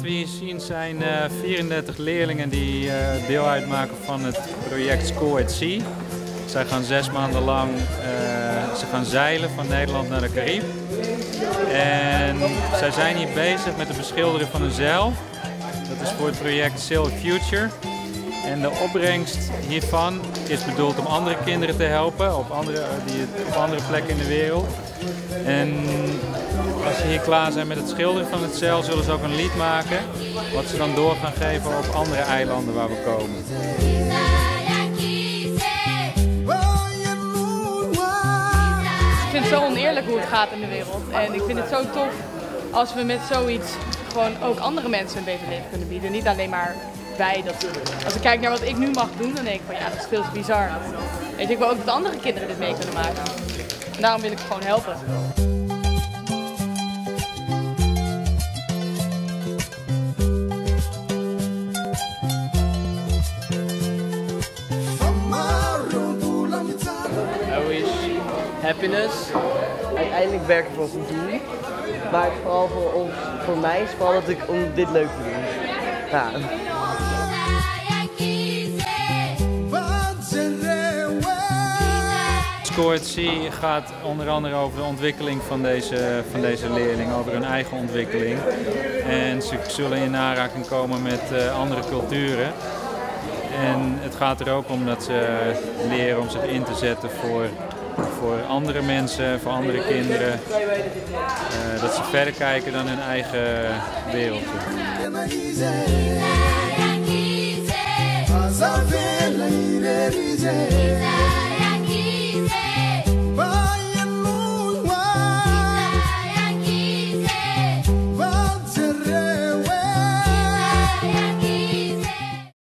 hier ziet zijn uh, 34 leerlingen die uh, deel uitmaken van het project School at Sea. Zij gaan zes maanden lang uh, ze gaan zeilen van Nederland naar de Caribe. En zij zijn hier bezig met het beschilderen van een zeil. Dat is voor het project Sail Future. En de opbrengst hiervan is bedoeld om andere kinderen te helpen op andere, die, op andere plekken in de wereld. En als ze hier klaar zijn met het schilderen van het zeil, zullen ze ook een lied maken. Wat ze dan door gaan geven op andere eilanden waar we komen. Ik vind het zo oneerlijk hoe het gaat in de wereld. En ik vind het zo tof als we met zoiets gewoon ook andere mensen een beter leven kunnen bieden. Niet alleen maar wij. Dat, als ik kijk naar wat ik nu mag doen, dan denk ik van ja, dat is veel bizar. En ik wil ook dat andere kinderen dit mee kunnen maken. En daarom wil ik gewoon helpen. Happiness. Uiteindelijk werken voor een doel. Maar vooral voor, ons, voor mij is vooral dat ik om dit leuk te doen. Ja. Gaat onder andere over de ontwikkeling van deze, van deze leerling, over hun eigen ontwikkeling. En ze zullen in aanraking komen met uh, andere culturen. En het gaat er ook om dat ze leren om zich in te zetten voor voor andere mensen, voor andere kinderen. Uh, dat ze verder kijken dan hun eigen wereldje.